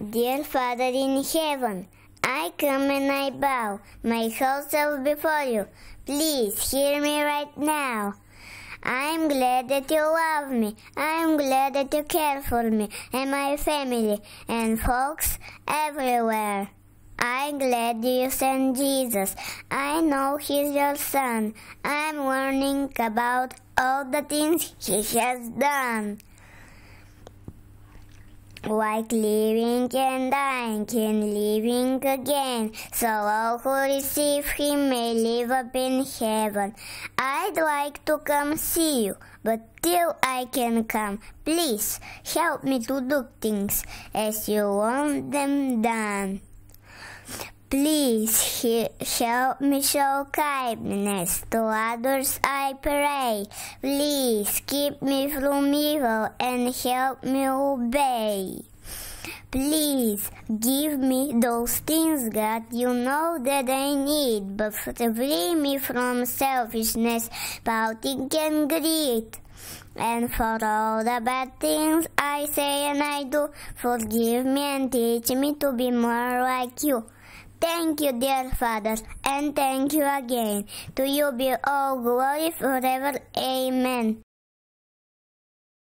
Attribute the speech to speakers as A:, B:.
A: Dear Father in heaven, I come and I bow my whole self before you. Please hear me right now. I'm glad that you love me. I'm glad that you care for me and my family and folks everywhere. I'm glad you sent Jesus. I know he's your son. I'm learning about all the things he has done like living and dying and living again, so all who receive him may live up in heaven. I'd like to come see you, but till I can come, please help me to do things as you want them done. Please he- help me show kindness to others, I pray. Please keep me from evil and help me obey. Please give me those things, God, you know that I need, but free me from selfishness, pouting and greed. And for all the bad things I say and I do, forgive me and teach me to be more like you. Thank you, dear Father, and thank you again. To you be all glory forever. Amen.